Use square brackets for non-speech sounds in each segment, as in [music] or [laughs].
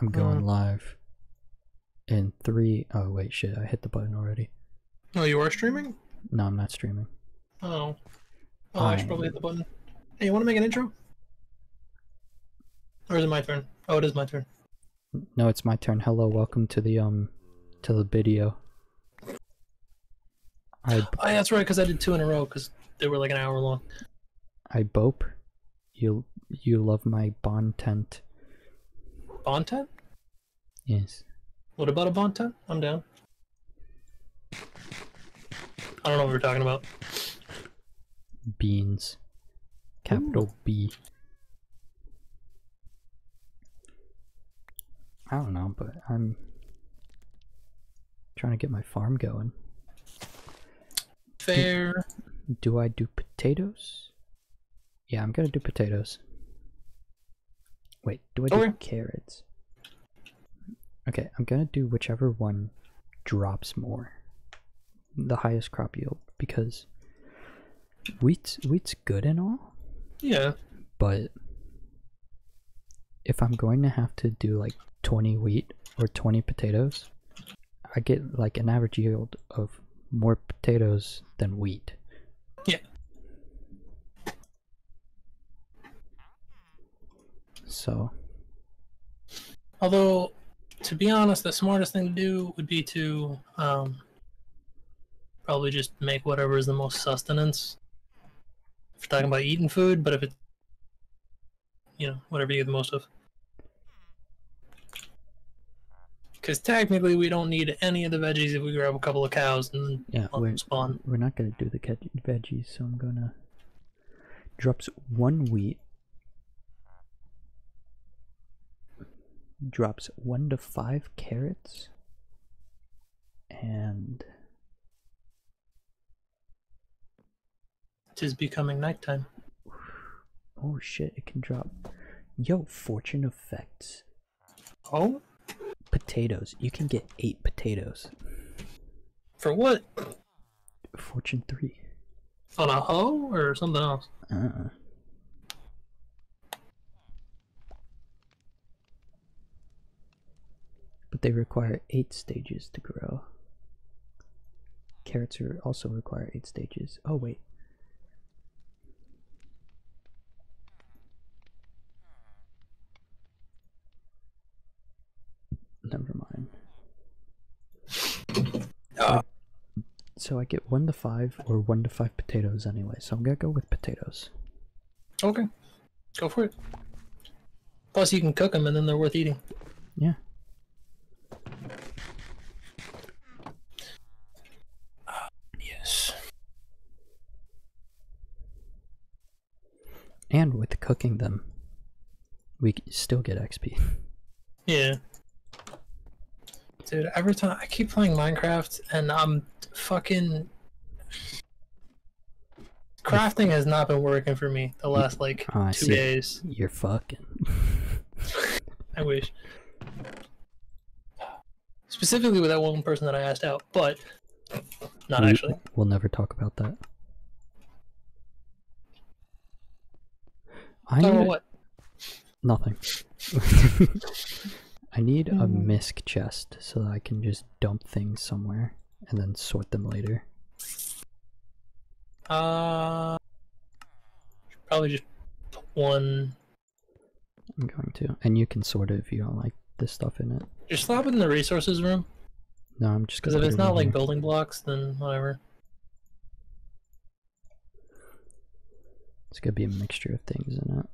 I'm going live. In three oh wait, shit! I hit the button already. Oh, you are streaming? No, I'm not streaming. Oh. Oh, I should probably hit the button. Hey, you want to make an intro? Or is it my turn? Oh, it is my turn. No, it's my turn. Hello, welcome to the um, to the video. I Oh, yeah, that's right, because I did two in a row, because they were like an hour long. I bope. You you love my bond tent. Bond tent? Yes. What about a bond tent? I'm down. I don't know what we're talking about. Beans. Capital B. I don't know, but I'm trying to get my farm going. Fair. Do I do potatoes? Yeah, I'm gonna do potatoes. Wait, do I do Okay. carrots? Okay, I'm gonna do whichever one drops more. The highest crop yield because wheat's wheat's good and all, Yeah. but if I'm going to have to do like 20 wheat or 20 potatoes, I get like an average yield of more potatoes than wheat. Yeah. So, Although, to be honest, the smartest thing to do would be to um, probably just make whatever is the most sustenance. If you're talking about eating food, but if it's, you know, whatever you get the most of. Because technically, we don't need any of the veggies if we grab a couple of cows and yeah, let we're, them spawn. we're not going to do the veggies, so I'm going to drops one wheat drops one to five carrots and It is becoming nighttime. oh shit it can drop yo fortune effects Oh? potatoes you can get eight potatoes For what? fortune three On a hoe or something else? uh but they require eight stages to grow carrots are also require eight stages oh wait never mind Ah. so i get one to five or one to five potatoes anyway so i'm gonna go with potatoes Okay. Go for it. Plus, you can cook them and then they're worth eating. yeah and with cooking them we still get xp [laughs] Yeah. Dude, every time I keep playing Minecraft and I'm fucking. Crafting has not been working for me the last like Oh, two days. You're fucking. [laughs] I wish. Specifically with that one person that I asked out, but not We- actually. We'll never talk about that. I need what? nothing. [laughs] I need a Mm. misc chest so that I can just dump things somewhere and then sort them later. Uh, probably just one. I'm going to, and you can sort it if you don't like this stuff in it. Just slap it in the resources room. No, I'm just Because if it's put it in not like here. building blocks, then whatever. It's gonna be a mixture of things in it.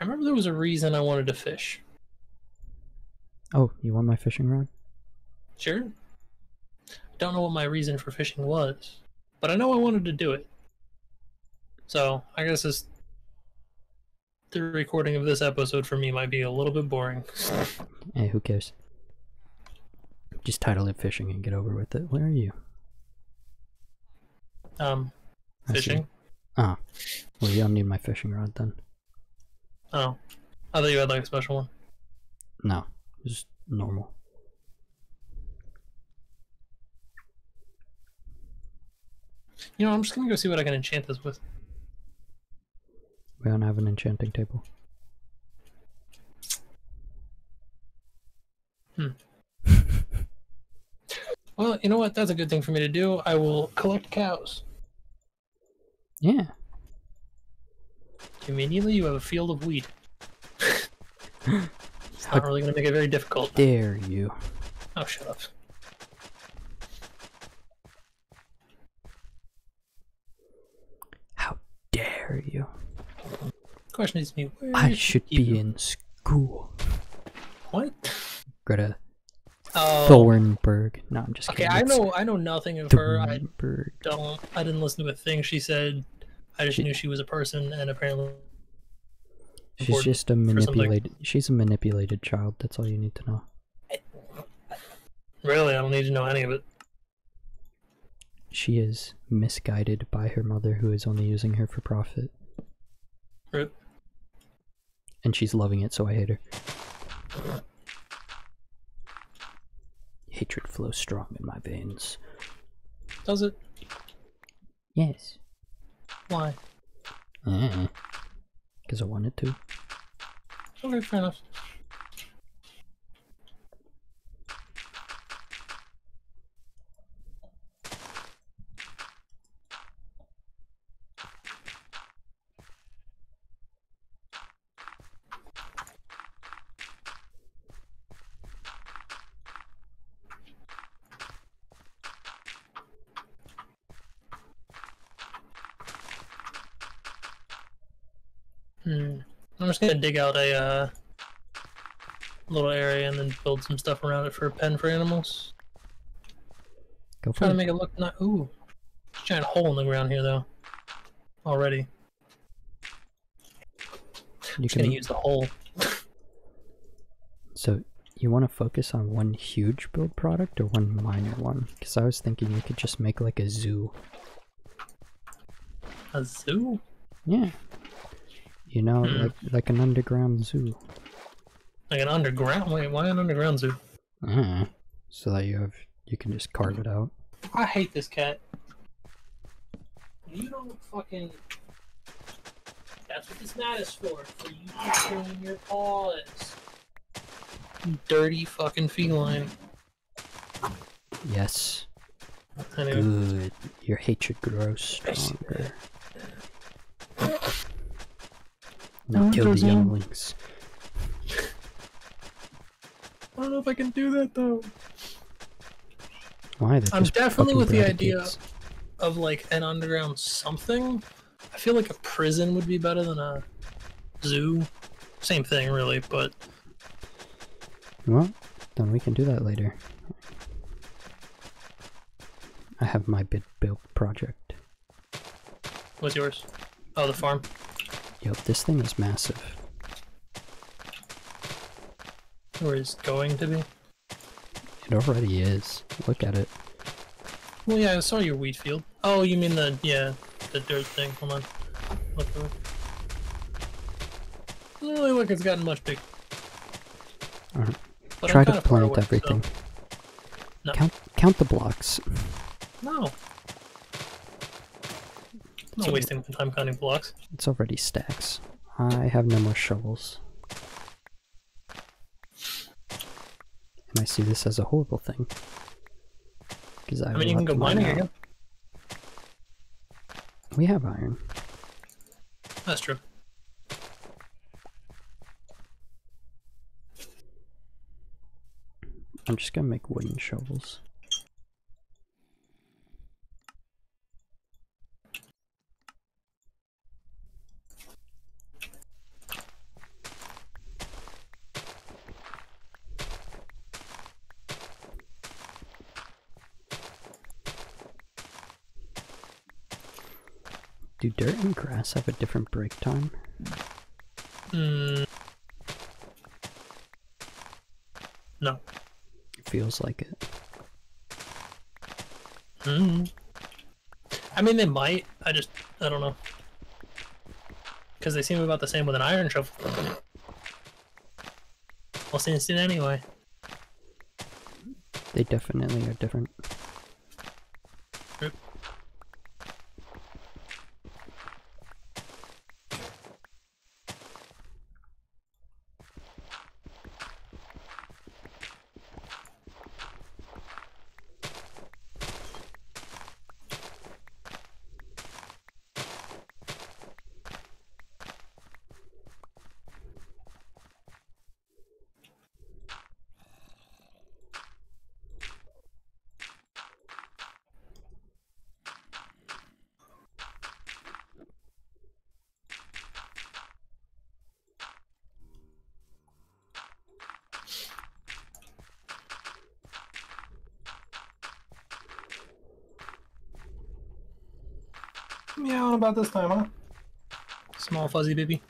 I remember there was a reason I wanted to fish. Oh, you want my fishing rod? Sure. I don't know what my reason for fishing was, but I know I wanted to do it. So I guess this the recording of this episode for me might be a little bit boring. [laughs] Hey, who cares? Just title it fishing and get over with it. Where are you? Um, fishing. Oh. well, you don't need my fishing rod then. Oh, I thought you had like a special one. No, just normal. You know, I'm just gonna go see what I can enchant this with. We don't have an enchanting table. Hmm what? You know what? That's a good thing for me to do. I will collect cows. Yeah. Immediately, you have a field of wheat. [laughs] it's How not really going to make it very difficult. dare you? Oh, shut up. How dare you? Question is me. Where I should be in school. What? Greta Oh. Thunberg. No, I'm just kidding. Okay. I it's know. I know nothing of her. I Thunberg. don't. I didn't listen to a thing she said. I just knew she was a person, and apparently, She's just a something. manipulated. She's a manipulated child. That's all you need to know. really, I don't need to know any of it. She is misguided by her mother, who is only using her for profit, Rip. and she's loving it. So I hate her. Hatred flows strong in my veins. Does it? Yes. Why? Uh-uh. Because I wanted to. Okay, fair enough. Hmm. I'm just gonna dig out a uh, little area and then build some stuff around it for a pen for animals. Go for Trying to make it look not. Ooh, giant hole in the ground here though. Already, You just gonna can. use the hole. So you want to focus on one huge build product or one minor one? Because I was thinking you could just make like a zoo. A zoo? Yeah. You know, Hmm. like like an underground zoo. Like an underground? Wait, why an underground zoo? Uh, so that you have you can just carve it out. I hate this cat. You don't fucking. That's what this mat is for. For you to clean your paws. You dirty fucking feline. Yes. Good. Your hatred grows stronger. Now No, it kill the doesn't. younglings. I don't know if I can do that though. Why? I'm definitely with the idea- kids. Of like an underground something. I feel like a prison would be better than a zoo. Same thing, really, but Well, then we can do that later. I have my bit build project. what's yours? Oh, the farm. Yo, this thing is massive. Or is going to be? It already is. Look at it. Well, yeah, I saw your wheat field. Oh, you mean the yeah, the dirt thing? Hold on. Look at it. Really look it's gotten much bigger. Alright. Try to plant away, so- everything. No. Count count the blocks. No. I'm not wasting my time counting blocks. It's already stacks. I have no more shovels. And I see this as a horrible thing. Because I, I mean, you can go mine mining again. We have iron. That's true. I'm just gonna make wooden shovels. Do dirt and grass have a different break time? Hmm. No. It feels like it. Hmm. I mean, they might. I just, I don't know. Because they seem about the same with an iron shovel. Well, since then anyway. They definitely are different. Yep. Meowing about this time, huh? Small fuzzy baby.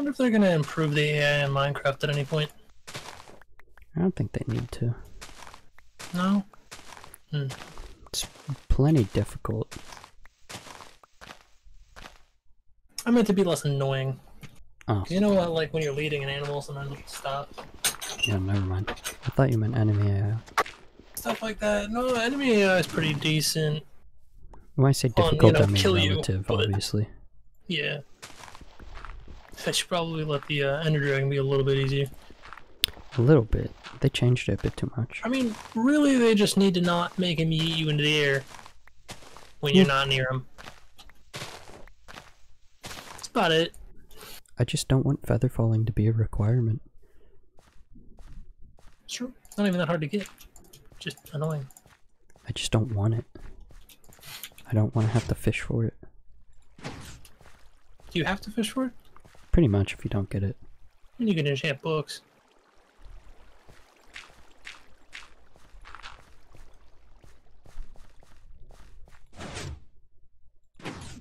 Wonder if they're gonna improve the AI in Minecraft at any point. I don't think they need to. No? Hmm. It's plenty difficult. I meant to be less annoying. Oh, You know what, like when you're leading an animal, sometimes it stops. yeah, never mind. I thought you meant enemy AI. Stuff like that. No, enemy AI is pretty decent. When I say On, you difficult, know, I mean kill you, obviously. Yeah. I should probably let the uh, Ender Dragon be a little bit easier. A little bit. They changed it a bit too much. I mean, really, they just need to not make him yeet you into the air when you're not near him. That's about it. I just don't want feather falling to be a requirement. Sure. It's not even that hard to get. Just annoying. I just don't want it. I don't want to have to fish for it. Do you have to fish for it? Pretty much if you don't get it. And you can enchant books.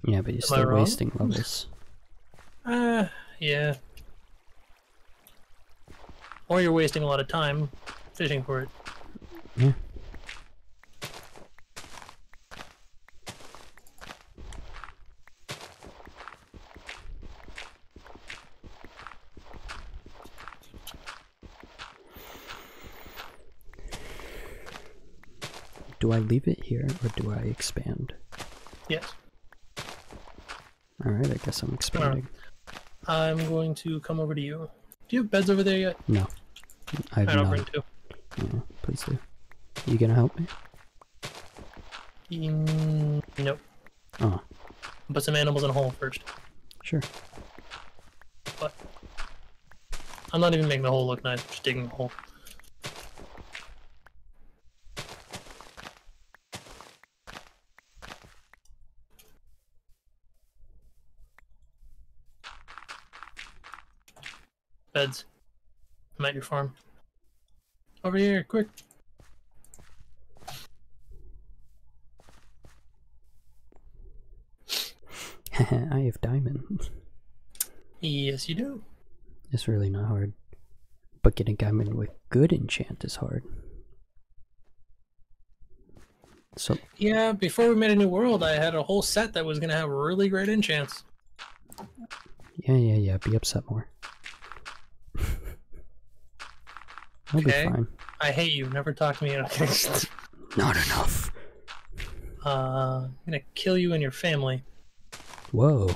Yeah, but you're I still wasting levels. Uh, yeah. Or you're wasting a lot of time fishing for it. Yeah. Do I leave it here or do I expand? Yes. Alright, I guess I'm expanding. I'm going to come over to you. Do you have beds over there yet? No. I have I don't bring two. Yeah, please do. You gonna help me? Mm, nope. Oh, Put some animals in a hole first. sure. But I'm not even making the hole look nice. I'm Just digging the hole. Beds. I'm at your farm. Over here, quick. [laughs] I have diamond. Yes, you do. It's really not hard. But getting diamond with good enchant is hard. So, Yeah, before we made a new world, I had a whole set that was gonna have really great enchants. yeah, yeah, yeah, be upset more. I'll Okay. be fine. I hate you. Never talk to me. again. [laughs] Not enough. uh, I'm gonna kill you and your family. Whoa.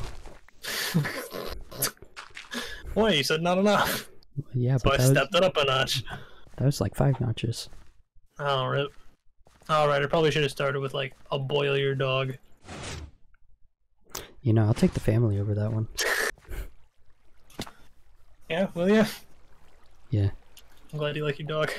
[laughs] Wait, you said not enough. Yeah, So I but was, stepped it up a notch. that was like five notches. Oh, rip. Alright, I probably should have started with, like, a boil your dog. You know, I'll take the family over that one. [laughs] Yeah, will ya? Yeah. I'm glad you like your dog.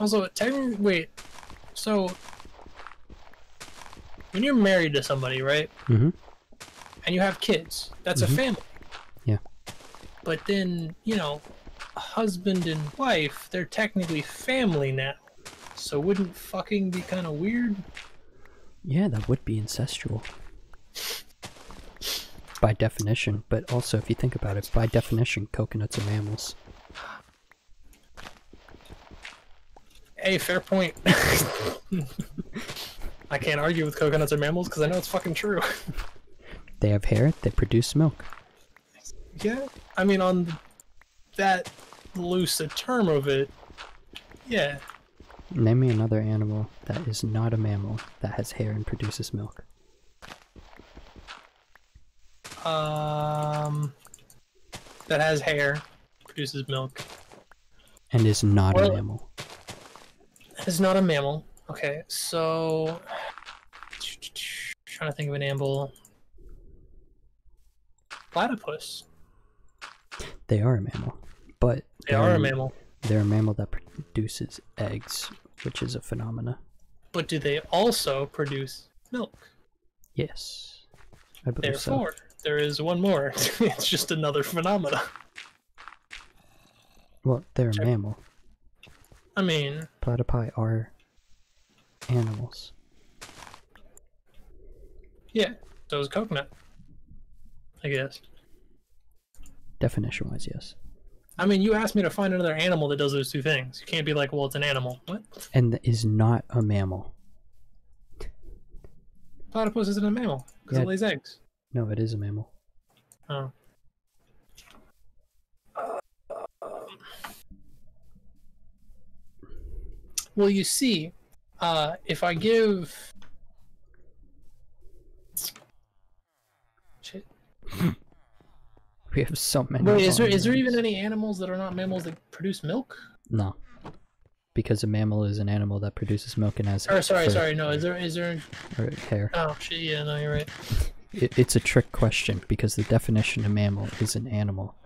Also, technically, wait. So, when you're married to somebody, right? Mm-hmm. and you have kids. That's Mhm. a family. Yeah. But then, you know, husband and wife, they're technically family now. So wouldn't fucking be kind of weird? Yeah, that would be incestual. By definition, but also if you think about it, by definition, coconuts are mammals. Hey, fair point. [laughs] I can't argue with coconuts are mammals because I know it's fucking true. [laughs] They have hair, they produce milk. yeah. I mean, on that loose a term of it, yeah. Name me another animal that is not a mammal that has hair and produces milk. Um, that has hair, produces milk. and is not Well- a mammal. Is not a mammal. Okay, so trying to think of an animal. Platypus. They are a mammal, but They are a mammal, They're a mammal that produces eggs, which is a phenomena. but do they also produce milk? Yes, I believe Therefore, there is one more. [laughs] it's just another phenomena. Well, they're a mammal. I mean, Platypi are animals. yeah, so is coconut. I guess. Definition-wise, yes. I mean, you asked me to find another animal that does those two things. You can't be like, well, it's an animal. What? And is not a mammal. Platypus isn't a mammal because Yeah. it lays eggs. No, it is a mammal. Oh. Well, you see, uh, if I give. Shit. [laughs] We have so many. Wait, is there is there even any animals that are not mammals that produce milk? No. Because a mammal is an animal that produces milk and has Or sorry, fur sorry, no. Is there is there? or hair. Oh shit, yeah, no, you're right. It, it's a trick question because the definition of mammal is an animal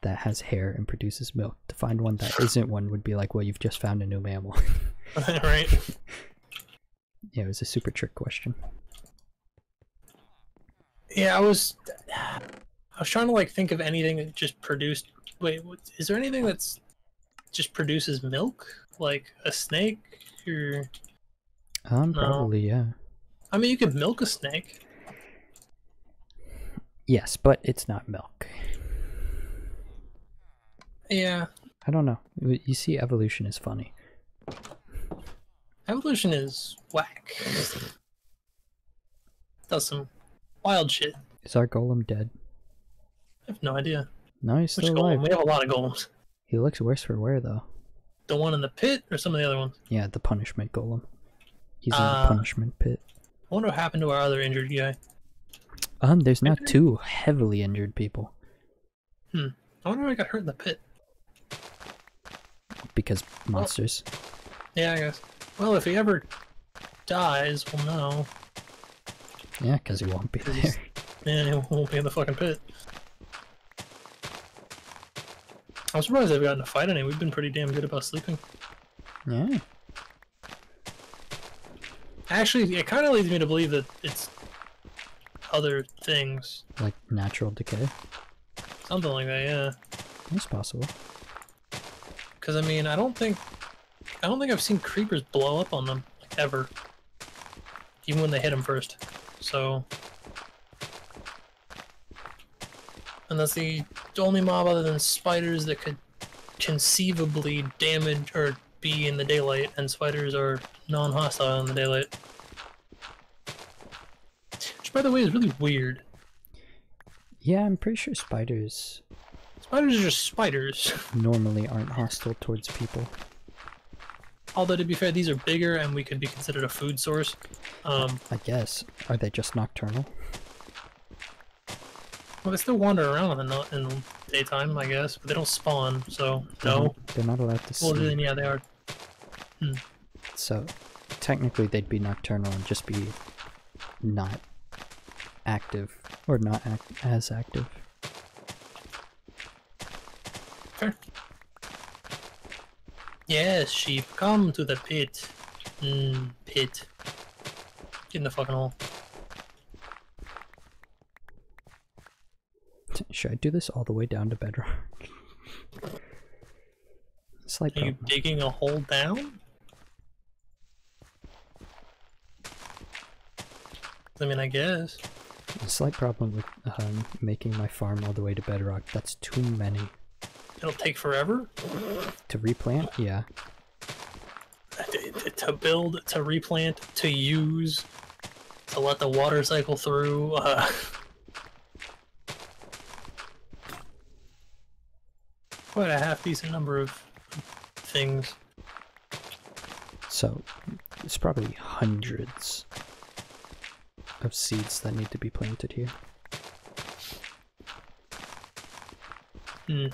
that has hair and produces milk. To find one that isn't one would be like, well, you've just found a new mammal. [laughs] [laughs] right. yeah, it was a super trick question. Yeah, I was. I was trying to like think of anything that just produced. Wait, what- is there anything that's just produces milk, like a snake? Or Um, No. probably yeah. I mean, you could milk a snake. Yes, but it's not milk. Yeah, I don't know. You you see, evolution is funny. evolution is whack. Does some wild shit. Is our golem dead? I have no idea. No, he's Which still golem? We have a lot of golems. He looks worse for wear though. The one in the pit or some of the other ones. Yeah, the punishment golem. He's in Uh, the punishment pit. I wonder what happened to our other injured guy. Um, there's not two heavily injured people I wonder if I got hurt in the pit. because monsters. Yeah, I guess. Well, if he ever dies, we'll know. Yeah, because he won't be there. [laughs] Yeah, he won't be in the fucking pit. I'm surprised they've gotten a fight any. We've been pretty damn good about sleeping. Yeah. Actually, it kind of leads me to believe that it's other things. Like natural decay. Something like that, yeah. It's possible. Because, I mean, I don't think... I don't think I've seen creepers blow up on them, like, ever. Even when they hit them first. So... And that's the only mob other than spiders that could conceivably damage or be in the daylight, and spiders are non-hostile in the daylight. Which, by the way, is really weird. Yeah, I'm pretty sure spiders Spiders are just spiders. [laughs] normally aren't hostile towards people. Although, to be fair, these are bigger and we could be considered a food source. Um, I guess. Are they just nocturnal? Well, they still wander around in the, in the daytime, I guess, but they don't spawn, so They're no. not- They're not allowed to Well, sleep. then, yeah, they are. So technically they'd be nocturnal and just be not active or not act- as active. Fair. Yes, sheep, come to the pit. Mm, pit. Get in the fucking hole. Should I do this all the way down to bedrock? [laughs] Slight Are you digging a hole down? I mean, I guess. A slight problem with um, making my farm all the way to bedrock. That's too many It'll take forever to replant. Yeah, to build, to replant, to use, to let the water cycle through. Uh, [laughs] quite a half decent number of things. So, it's probably hundreds of seeds that need to be planted here. Hmm.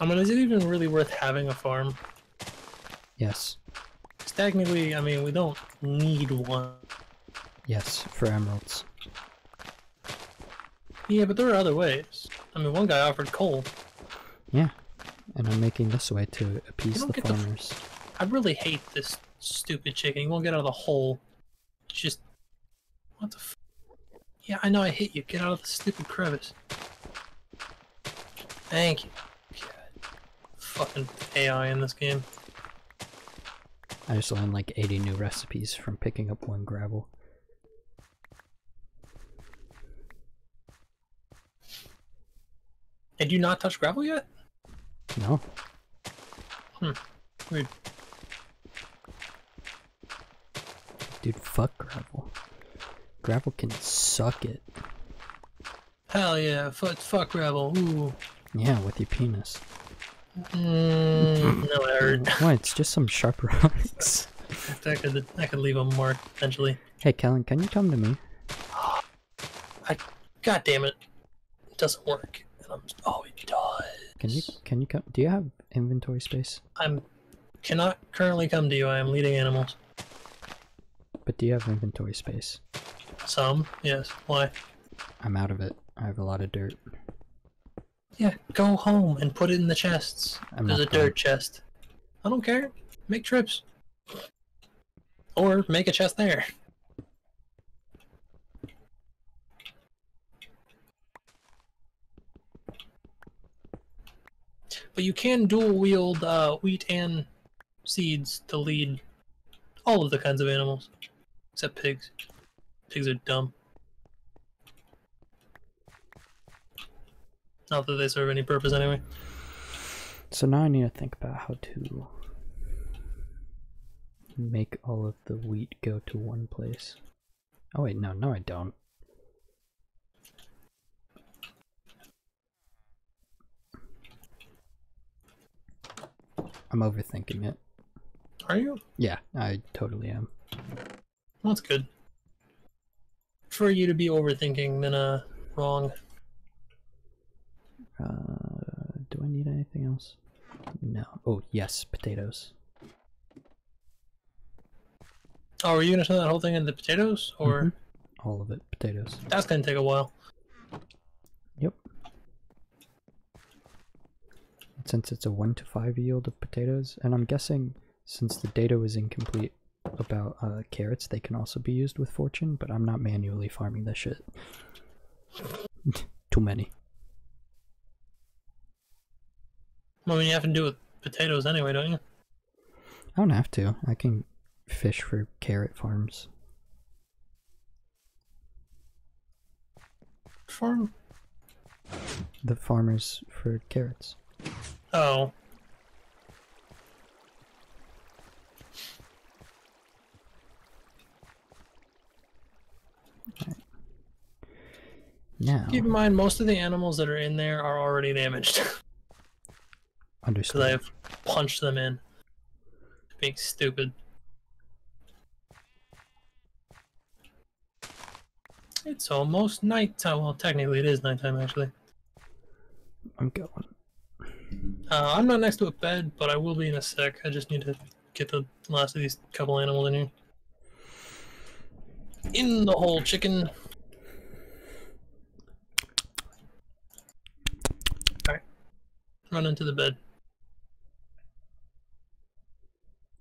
I mean, is it even really worth having a farm? Yes. It's technically, I mean, we don't need one. Yes, for emeralds. Yeah, but there are other ways. I mean, one guy offered coal. Yeah. And I'm making this way to appease the get the farmers. I really hate this stupid chicken. He won't get out of the hole. Just. What the f. Yeah, I know I hit you. Get out of the stupid crevice. Thank you. God. Fucking AI in this game. I just learned like 80 new recipes from picking up one gravel. Did you not touch gravel yet? No. Weird. Dude, fuck gravel. Gravel can suck it. Hell yeah. Fuck, fuck gravel. Ooh. Yeah, with your penis. Mm, no, I heard. What? It's just some sharp [laughs] rocks. That could, that could leave a mark eventually. Hey, Kellen, can you come to me? [gasps] God damn it. It doesn't work. I'm, oh, it does. Can you can you come? Do you have inventory space? I'm cannot currently come to you. I am leading animals. But do you have inventory space? Some, yes. Why? I'm out of it. I have a lot of dirt. Yeah, go home and put it in the chests. I'm There's a going. dirt chest. I don't care. Make trips. Or make a chest there. But you can dual wield uh, wheat and seeds to lead all of the kinds of animals. Except pigs. Pigs are dumb. Not that they serve any purpose anyway. So now I need to think about how to make all of the wheat go to one place. Oh wait, no, no I don't. I'm overthinking it. Are you? Yeah, I totally am. Well, that's good. For you to be overthinking than uh wrong. Uh, do I need anything else? No. Oh, yes, potatoes. Oh, are you gonna turn that whole thing into potatoes, or Mhm. All of it, potatoes. that's gonna take a while? Yep. Since it's a 1 to 5 yield of potatoes, and I'm guessing since the data was incomplete about uh, carrots, they can also be used with fortune, but I'm not manually farming this shit. [laughs] Too many. I mean, you have to do it with potatoes anyway, don't you? I don't have to. I can fish for carrot farms. Farm. The farmers for carrots. Oh, Now, keep in mind most of the animals that are in there are already damaged because [laughs] understood. I have punched them in. Being stupid. It's almost nighttime. Well, technically, it is nighttime actually. I'm going. Uh, I'm not next to a bed, but I will be in a sec. I just need to get the last of these couple animals in here. In the hole, chicken. Alright. Run into the bed.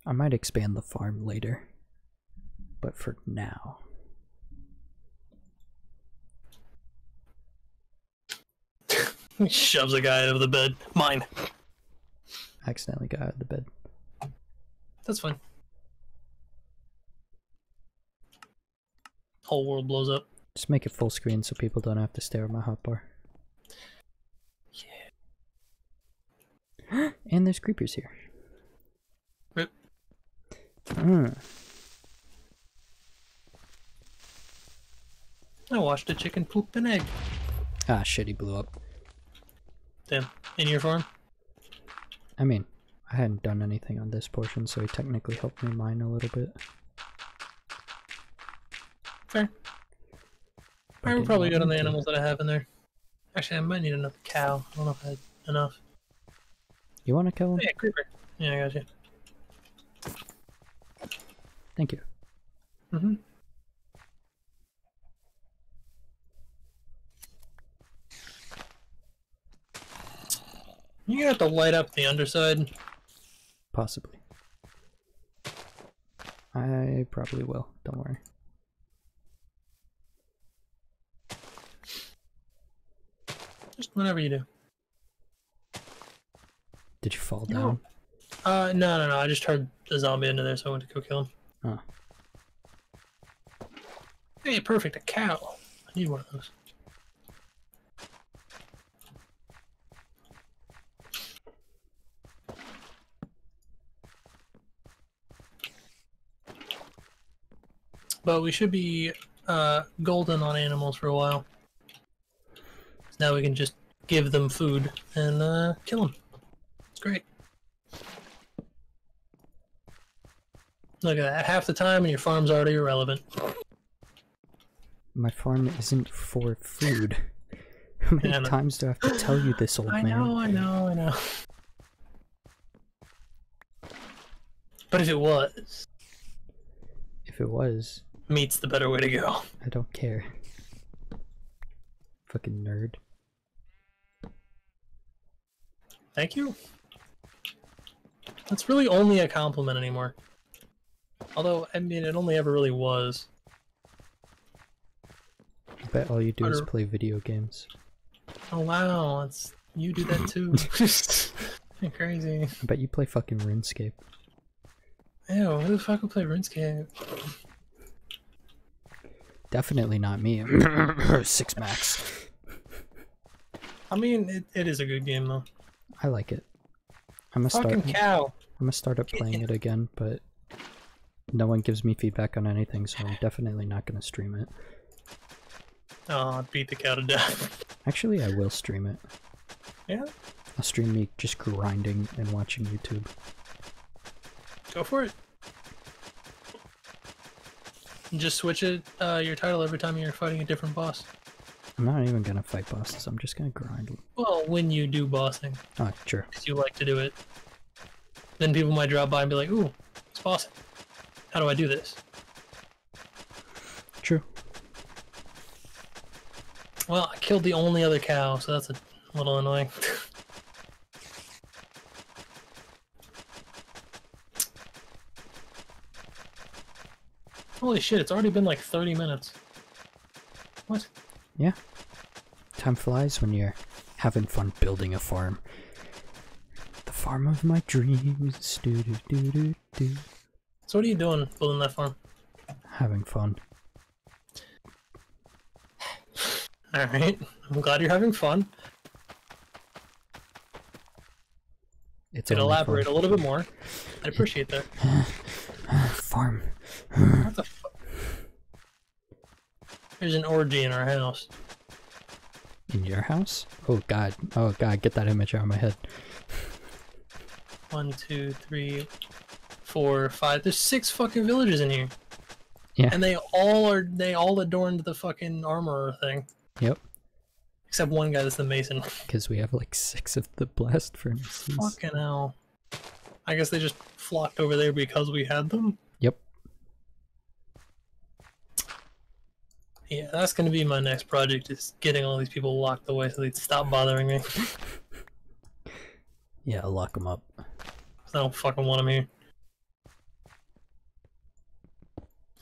I might expand the farm later. But for now. He [laughs] shoves a guy out of the bed. Mine. I accidentally got out of the bed. That's fine. Whole world blows up. Just make it full screen so people don't have to stare at my hotbar. Yeah. [gasps] and there's creepers here. Rip. Mm. I watched a chicken poop an egg. Ah, shit, he blew up. Damn. In your farm? I mean, I hadn't done anything on this portion, so he technically helped me mine a little bit. Fair. I am probably good on the animals that I have in there. Actually, I might need another cow. I don't know if I had enough. You want to kill him? Yeah, creeper. Yeah, I got you. Thank you. Mm-hmm. You're gonna have to light up the underside. Possibly. I probably will. Don't worry. Just whenever you do. Did you fall No. down? Uh, no, no, no. I just heard the zombie into there, so I went to go kill him. Oh. Hey, perfect. A cow. I need one of those. But we should be uh, golden on animals for a while. Now we can just give them food and uh, kill them. It's great. Look at that. Half the time and your farm's already irrelevant. My farm isn't for food. [laughs] How many times do I have to tell you this, old I man? know, I know, I know. But if it was, If it was, meat's the better way to go. I don't care. Fucking nerd. Thank you. That's really only a compliment anymore. Although, I mean, it only ever really was. I bet all you do is play video games. Oh wow, it's you do that too. [laughs] Crazy. I bet you play fucking RuneScape. Ew, who the fuck would play RuneScape? Definitely not me. [coughs] Six max. I mean, it, it is a good game though. I like it. I'm gonna start. Fucking I'm gonna start up playing it again, but no one gives me feedback on anything, so I'm definitely not gonna stream it. Oh, I beat the cow to death. Actually, I will stream it. yeah, I'll stream me just grinding and watching YouTube. go for it. And Just switch it, uh, your title every time you're fighting a different boss. I'm not even gonna fight bosses. I'm just gonna grind. Well, when you do bossing, Oh, true. because you like to do it, then people might drop by and be like, "Ooh, it's bossing. How do I do this?" True. Well, I killed the only other cow, so that's a little annoying. [laughs] Holy shit, it's already been like 30 minutes. What? Yeah. Time flies when you're having fun building a farm. The farm of my dreams. Do do do do do. So what are you doing building that farm? Having fun. [sighs] Alright, I'm glad you're having fun. It's Could elaborate fun. a little bit more. I'd appreciate that. [sighs] farm. What the? [sighs] There's an orgy in our house. In your house? Oh god. Oh god, get that image out of my head. One, two, three, four, five. There's six fucking villagers in here. Yeah. And they all are they all adorned the fucking armor thing. Yep. Except one guy that's the mason. [laughs] Because we have like six of the blast furnaces. Fucking hell. I guess they just flocked over there because we had them. Yep. Yeah, that's gonna be my next project is getting all these people locked away so they'd stop bothering me. [laughs] Yeah, I'll lock them up. I don't fucking want them here.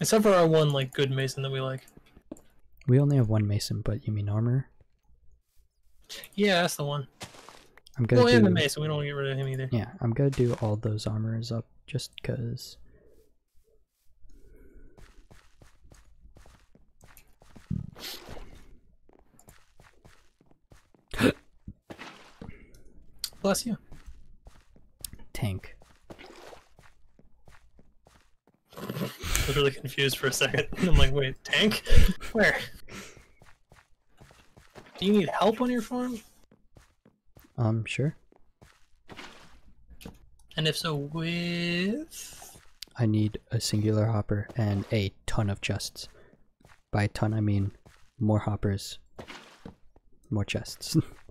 Except for our one like good mason that we like. We only have one mason, but you mean armor? Yeah, that's the one. I'm gonna Well, do. and the mason, we don't get rid of him either. Yeah, I'm gonna do all those armors up just cause. Bless you. Tank. I was really confused for a second. [laughs] I'm like, wait, tank? Where? Do you need help on your farm? Um, sure. And if so, with. I need a singular hopper and a ton of chests. By ton, I mean more hoppers, more chests. [laughs]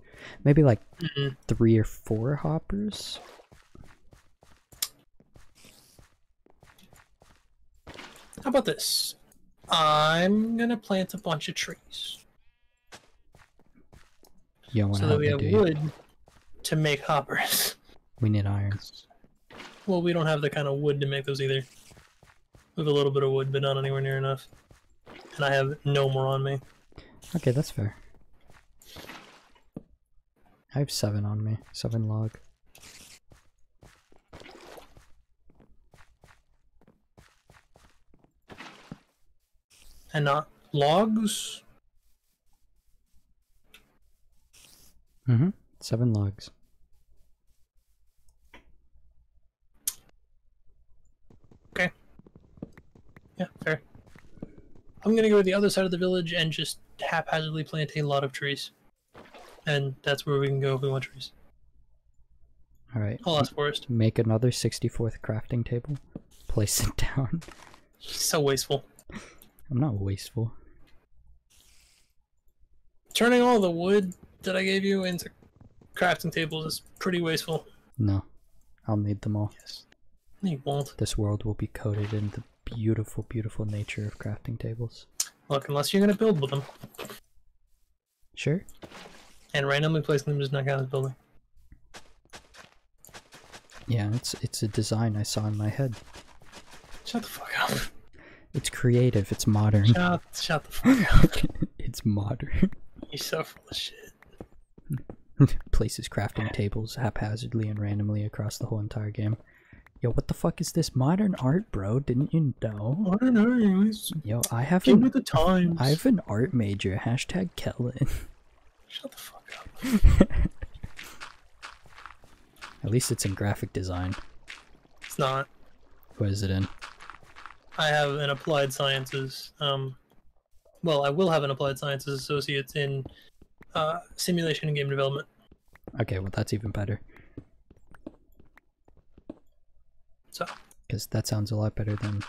Maybe like Mhm. three or four hoppers. How about this? I'm gonna plant a bunch of trees You don't so to that we have do you? wood to make hoppers. [laughs] We need iron. Well, we don't have the kind of wood to make those either. We have a little bit of wood, but not anywhere near enough. And I have no more on me. Okay, that's fair. I have seven on me. Seven log. And not logs? Mm-hmm. Seven logs. Okay. Yeah, fair. I'm gonna go to the other side of the village and just haphazardly plant a lot of trees. And that's where we can go if we want trees. All right. I'll ask Forest. Make another 64th crafting table. Place it [laughs] down. So wasteful. I'm not wasteful. Turning all the wood that I gave you into crafting tables is pretty wasteful. No. I'll need them all. Yes. You won't. This world will be coated in the beautiful, beautiful nature of crafting tables. Look, unless you're gonna build with them. Sure. And randomly placing them does knock out as building. Yeah, it's it's a design I saw in my head. Shut the fuck up. It's creative. It's modern. Shut, shut the fuck up. [laughs] it's modern. You're so full of shit. [laughs] Places crafting tables haphazardly and randomly across the whole entire game. Yo, what the fuck is this modern art, bro? Didn't you know? Are nice. Yo, I have Give me the times. I have an art major. Hashtag Kellen. [laughs] Shut the fuck up. At least it's in graphic design. It's not. What is it in? I have an applied sciences. Um, well, I will have an applied sciences associates in uh, simulation and game development. Okay, well that's even better. So Because that sounds a lot better than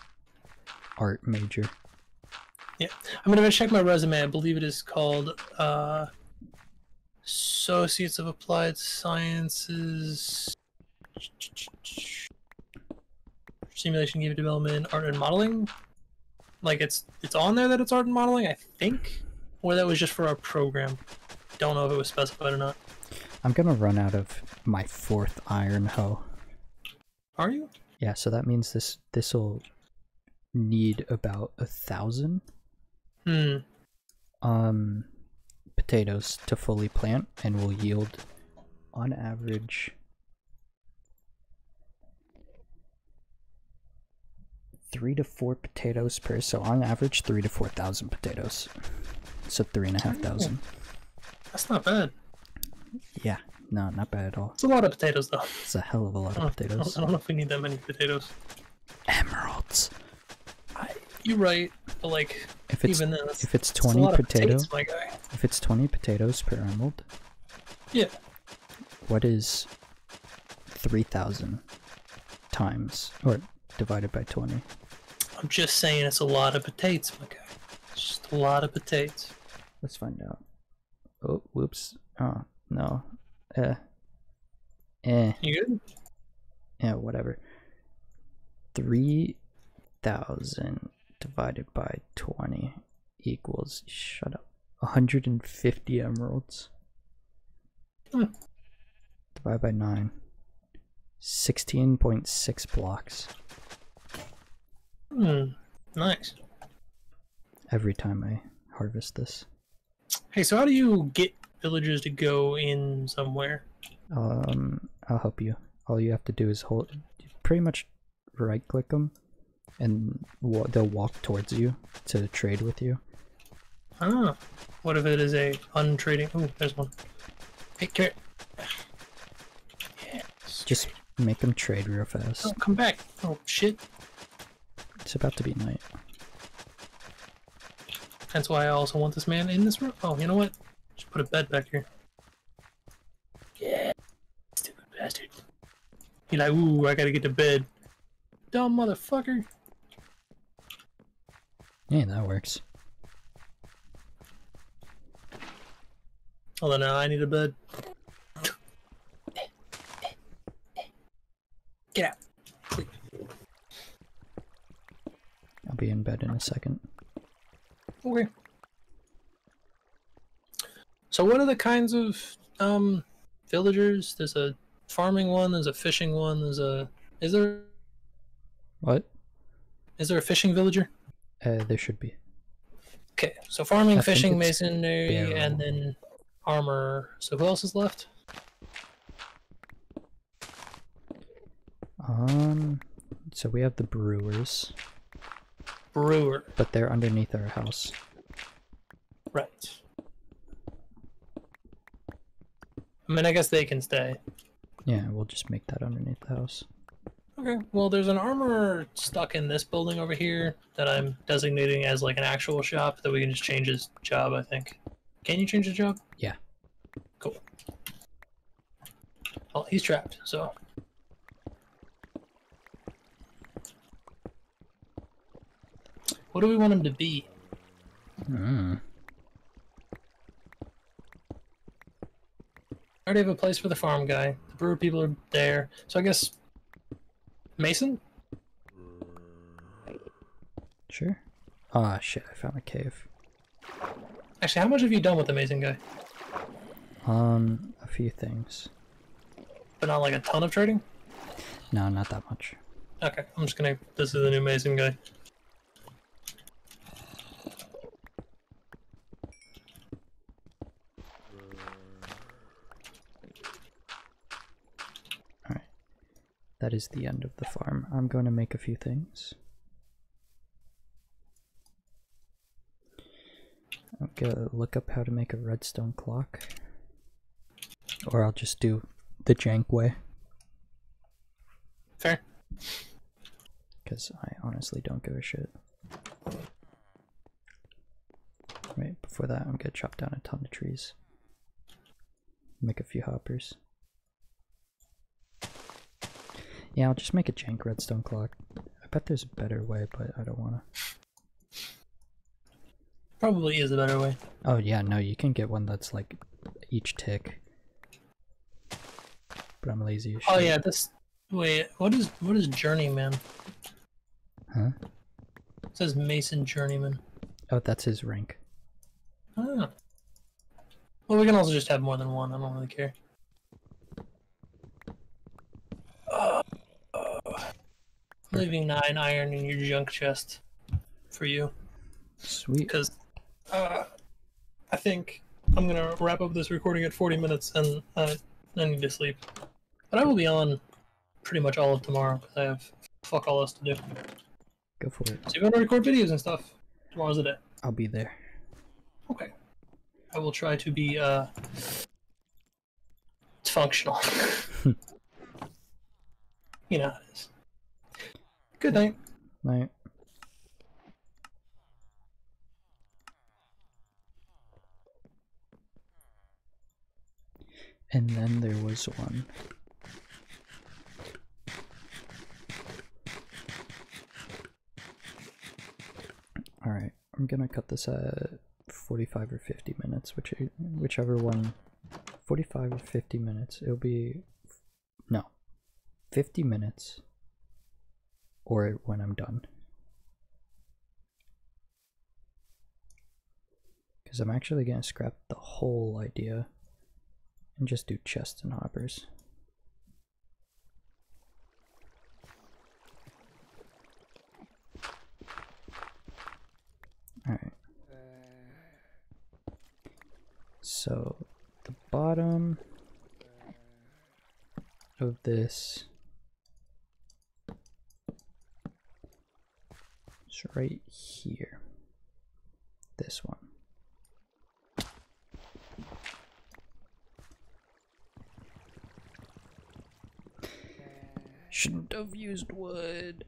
art major. Yeah, I'm gonna check my resume. I believe it is called uh, Associates of Applied Sciences, Simulation Game Development, Art and Modeling. Like it's it's on there that it's art and modeling, I think, or that was just for our program. Don't know if it was specified or not. I'm gonna run out of my fourth iron hoe. Are you? Yeah, so that means this this'll need about a thousand Hmm. um potatoes to fully plant and will yield on average three to four potatoes per so on average three to four thousand potatoes so three and a half thousand That's not bad. yeah no not bad at all It's a lot of potatoes, though. it's a hell of a lot of don't, I don't- potatoes I don't know if we need that many potatoes. emeralds You're right, but like if it's even if it's 20 lot potato potatoes, if it's 20 potatoes per emerald Yeah, what is 3000 times or divided by 20 I'm just saying it's a lot of potatoes, my guy. It's just a lot of potatoes. let's find out. Oh whoops. Oh no. Eh. Eh. You good? yeah whatever. 3000 divided by 20 equals shut up 150 emeralds Hmm. divided by 9 16.6 blocks Hmm. Nice. every time i harvest this Hey, so how do you get villagers to go in somewhere? Um, I'll help you. All you have to do is hold, pretty much right click them, and they'll walk towards you to trade with you. I don't know. What if it is a untrading? Oh, there's one. Hey. Yeah. Just make them trade real fast. Oh, come back. Oh shit. It's about to be night. That's why I also want this man in this room. Oh, you know what? Just put a bed back here. Yeah. Stupid bastard. He like, ooh, I gotta get to bed. Dumb motherfucker. Hey, that works. Although now I need a bed. Get out. I'll be in bed in a second. Okay. So what are the kinds of um, villagers? There's a farming one, there's a fishing one, there's a... Is there... What? Is there a fishing villager? Uh, there should be. Okay, so farming, I fishing, masonry, and then armor. So who else is left? Um, so we have the brewers, Brewer. but they're underneath our house. Right. I mean, I guess they can stay. Yeah, we'll just make that underneath the house. Okay. Well, there's an armor stuck in this building over here that I'm designating as like an actual shop that we can just change his job. I think. Can you change his job? Yeah. Cool. Well, he's trapped. So. What do we want him to be? Hmm. I already have a place for the farm guy. The brewer people are there. So I guess Mason? Sure. Ah, shit! I found a cave. Actually, how much have you done with the Mason guy? Um, a few things. But not like a ton of trading? No, not that much. Okay, I'm just gonna. This is the new Mason guy. That is the end of the farm. I'm going to make a few things. I'm gonna look up how to make a redstone clock. Or I'll just do the jank way. Fair. Because I honestly don't give a shit. Right, before that, I'm gonna chop down a ton of trees. Make a few hoppers. Yeah, I'll just make a jank redstone clock. I bet there's a better way, but I don't wanna. Probably is a better way. Oh, yeah, no, you can get one that's like each tick. But I'm lazy as shit. Oh yeah, this. Wait, what is what is journeyman? Huh? It says Mason journeyman. Oh, that's his rank. Ah. Well, we can also just have more than one. I don't really care. Uh, uh, leaving nine iron in your junk chest for you Sweet. because uh, I think I'm gonna wrap up this recording at 40 minutes and uh, I need to sleep. But I will be on pretty much all of tomorrow because I have fuck all else to do. Go for it. So you're gonna record videos and stuff. Tomorrow's the day. I'll be there. Okay. I will try to be uh functional. [laughs] you know how it is. Good night. Night. And then there was one. Alright, I'm gonna cut this at 45 or 50 minutes, which whichever one. 45 or 50 minutes. It'll be. No. 50 minutes. Or when I'm done. Because I'm actually gonna scrap the whole idea and just do chests and hoppers. Alright. So the bottom of this right here. This one. Shouldn't have used wood.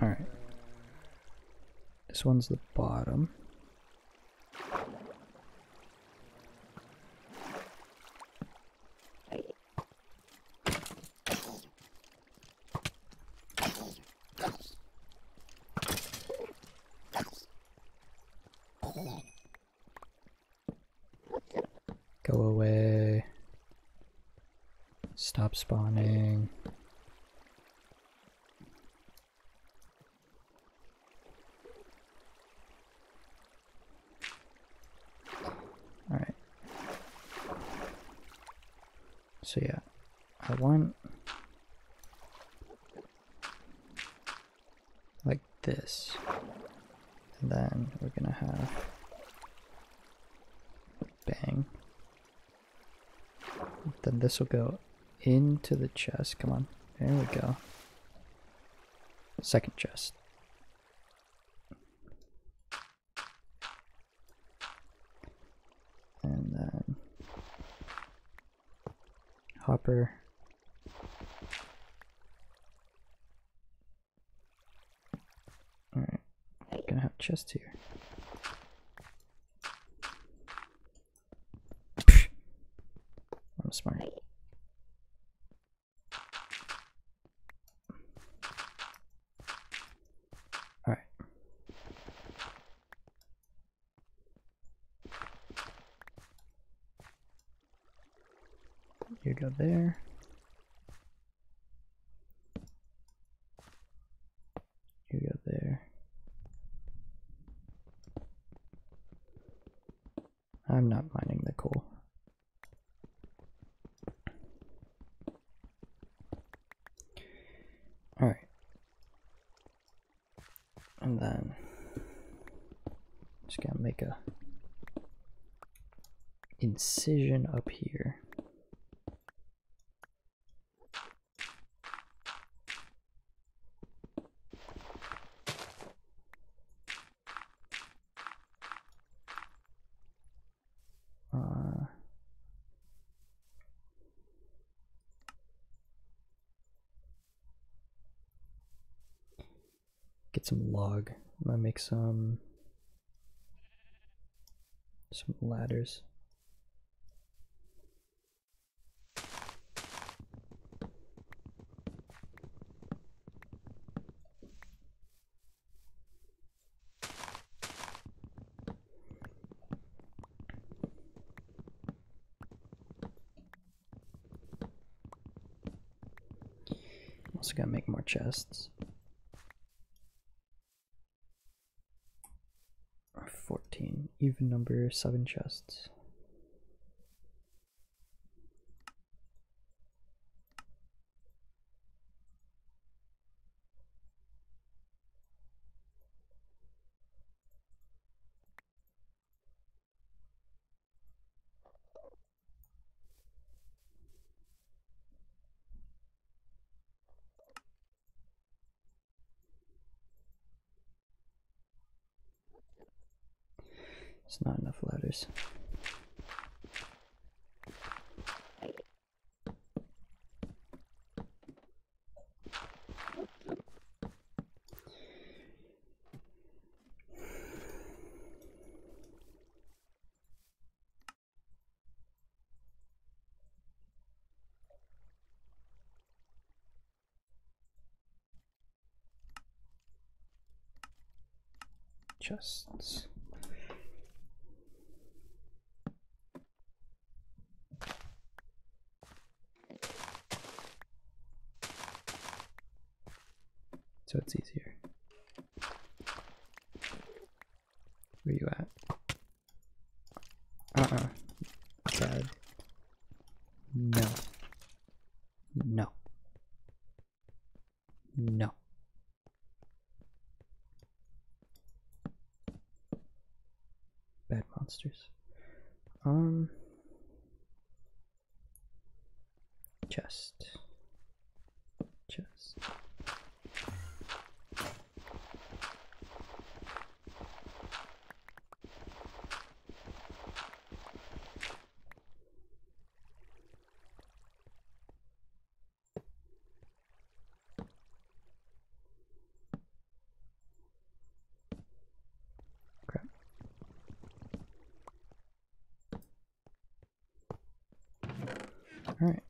Alright. This one's the bottom. Go away. Stop spawning. Alright. So yeah, I want like this. And then we're gonna have bang. Then this will go into the chest. Come on. There we go. Second chest. And then hopper. Alright, gonna have chest here. I'm smart. Alright. You go there. You go there. I'm not mining the coal. Alright. And then just gonna make a incision up here. Uh, get some log. I'm gonna make some some ladders. Also gonna make more chests. Even number seven chests. It's not enough letters. Chests. so it's easier. Where you at? Uh-uh. Dad. No. No. No. Bad monsters. Um. Chest. Chest. All right.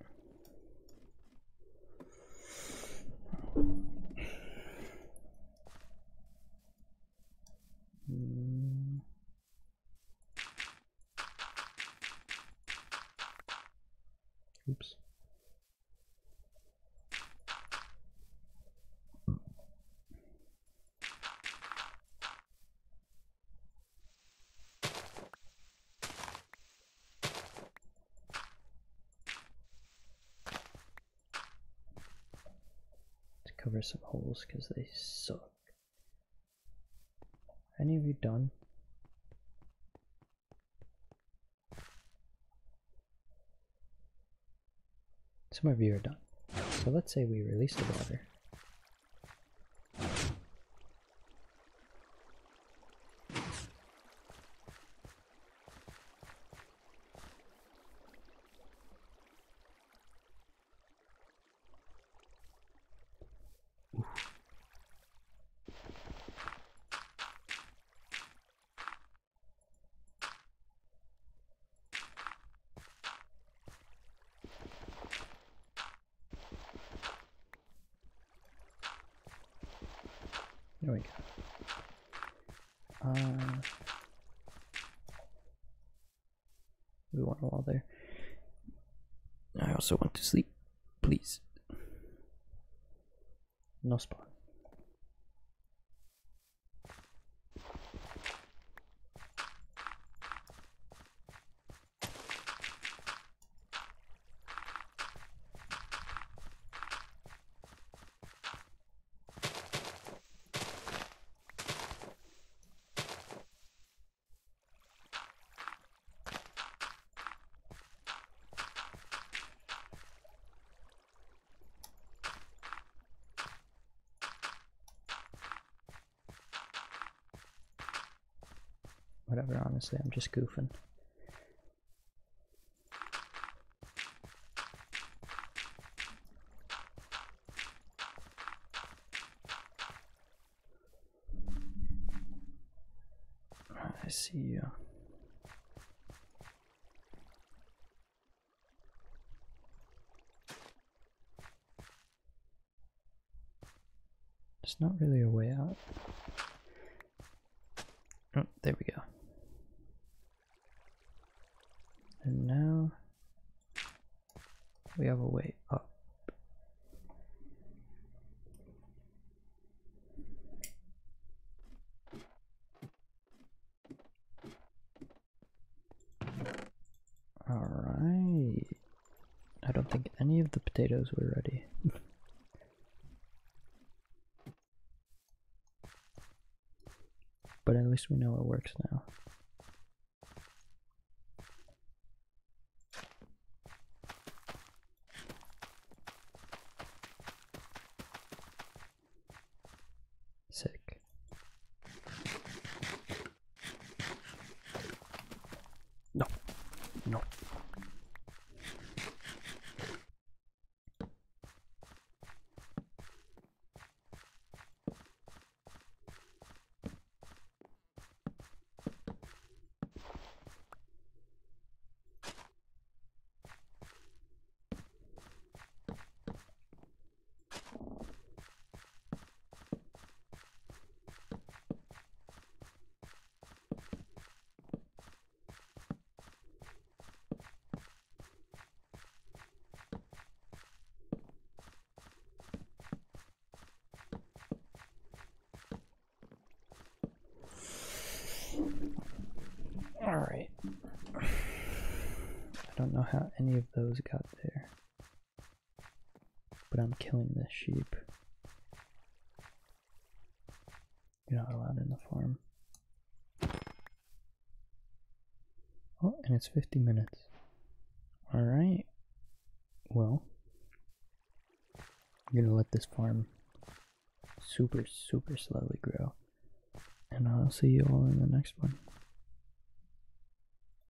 Mm. Cover some holes because they suck. Any of you done? Some of you are done. So let's say we release the water. There we go. Uh, we want a wall there. I also want to sleep, please. No spawn. Whatever, honestly, I'm just goofing. I see you. There's not really a way out. Oh, there we go. And now we have a way up. Alright. I don't think any potatoes were ready. but at least we know it works now. Sick. No. No. Alright. I don't know how any of those got there. But I'm killing this sheep. You're not allowed in the farm. Oh, and it's 50 minutes. Alright. Well, I'm gonna let this farm super, super slowly grow. And I'll see you all in the next one.